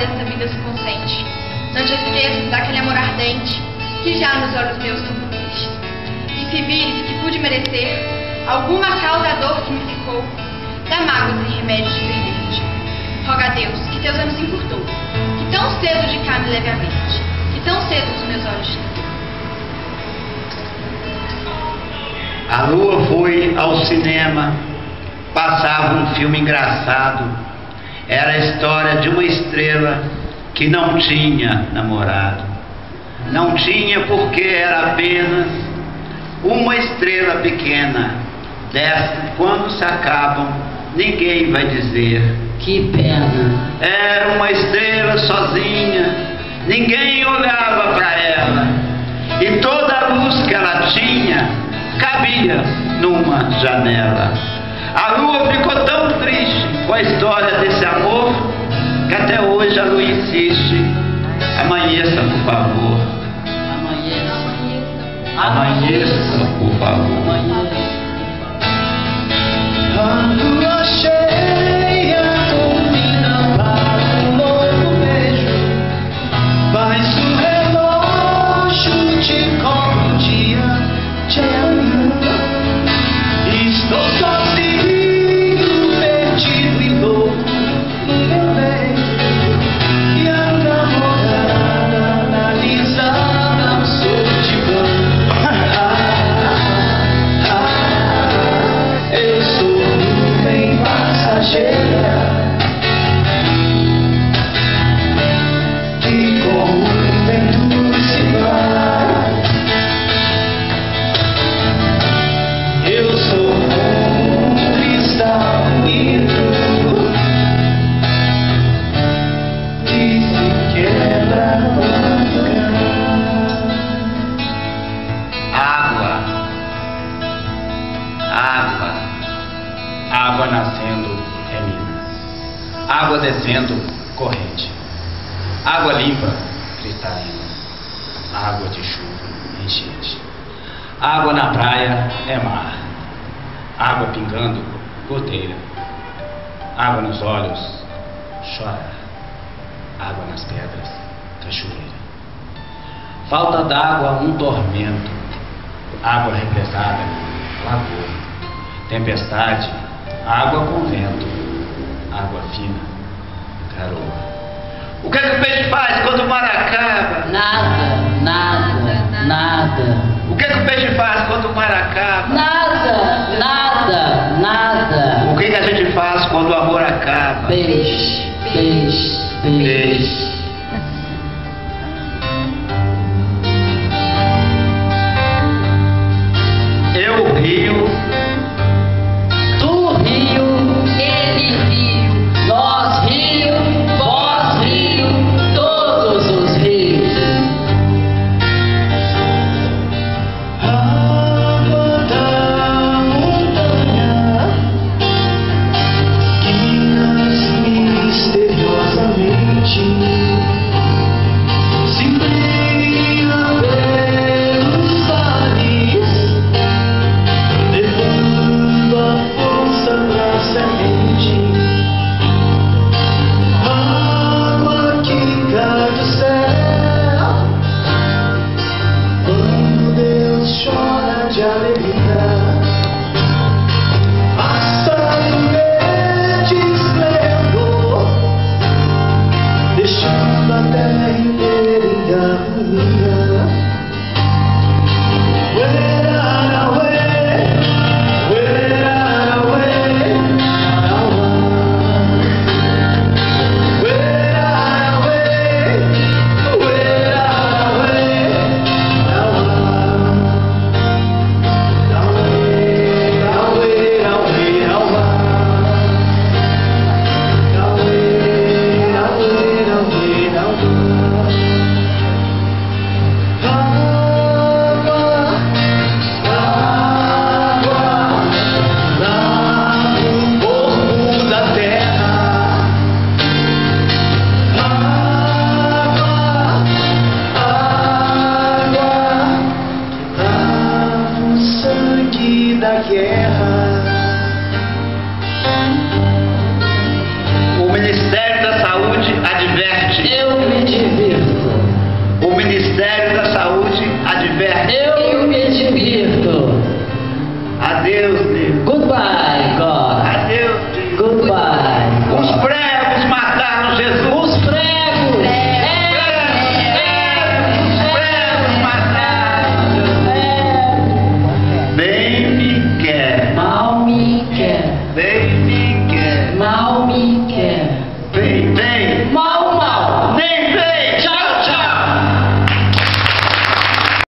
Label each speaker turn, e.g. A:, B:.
A: dessa vida se consente. Não te esqueças daquele amor ardente que já nos olhos meus tu pusiste. E se vires que pude merecer alguma causa a dor que me ficou, dá mágoa sem remédio de perder-te. Roga a Deus que teus anos encurtou, que tão cedo de cá me leve a ver-te, que tão cedo os meus olhos te
B: A lua foi ao cinema, passava um filme engraçado. Era a história de uma estrela que não tinha namorado. Não tinha porque era apenas uma estrela pequena. Dessas, quando se acabam, ninguém vai dizer.
C: Que pena.
B: Era uma estrela sozinha, ninguém olhava para ela. E toda a luz que ela tinha cabia numa janela. A lua ficou tão triste com a história desse amor que até hoje a lua insiste. Amanheça, por favor.
C: Amanheça.
B: Amanheça, por favor.
C: Amanheça.
D: A
E: Descendo, corrente. Água limpa, cristalina. Água de chuva, enchente. Água na praia é mar. Água pingando, goteira. Água nos olhos, chora. Água nas pedras, cachoeira. Falta d'água, um tormento. Água represada, lagoa. Tempestade, água com vento. Água fina,
B: O que, é que o peixe faz quando o mar acaba?
C: Nada, nada, nada.
B: O que, é que o peixe faz quando o mar acaba?
C: Nada, nada, nada.
B: O que, que a gente faz quando o amor acaba?
C: Peixe, peixe, peixe.
B: Peixe. Eu rio,
D: Sunday, Eddie, Where guerra. O Ministério da Saúde adverte.
F: Eu me
B: digo.